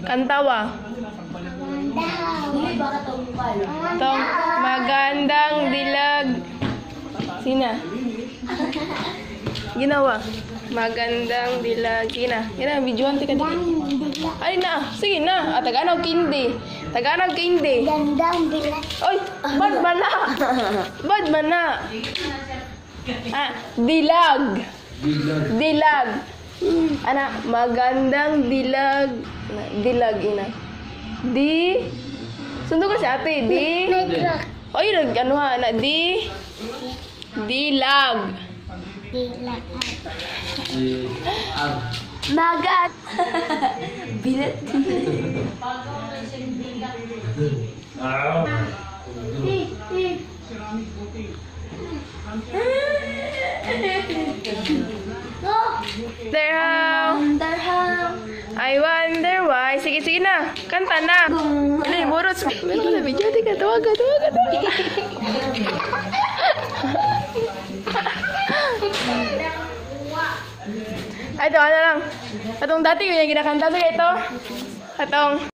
Kantawa. Tong magandang dilag. Sina? Ginawa. Magandang dilag. Sina? Gina, videoan tika dito. Ay na, sige na. Ah, Tagalog kindi. Tagalog kindi. Gandang bilat. Oy, bad ba na? Bad ba na? Ah, dilag. Dilag. Ana, magandang dilag. Dilag ina. Di. Sundo ko si ate. Di. Oy, nag ano ha, na di. Dilag. Bilat. Magat. Bilat. No. There how. Underham. I wonder why. Sige, sige na. Kanta na. Dali, burot. Meron na video. Tika, tawag ka, tawag ka, tawag ka. Ito, ano lang. Atong dati ko yung ginakanta. Sige, ito. Atong.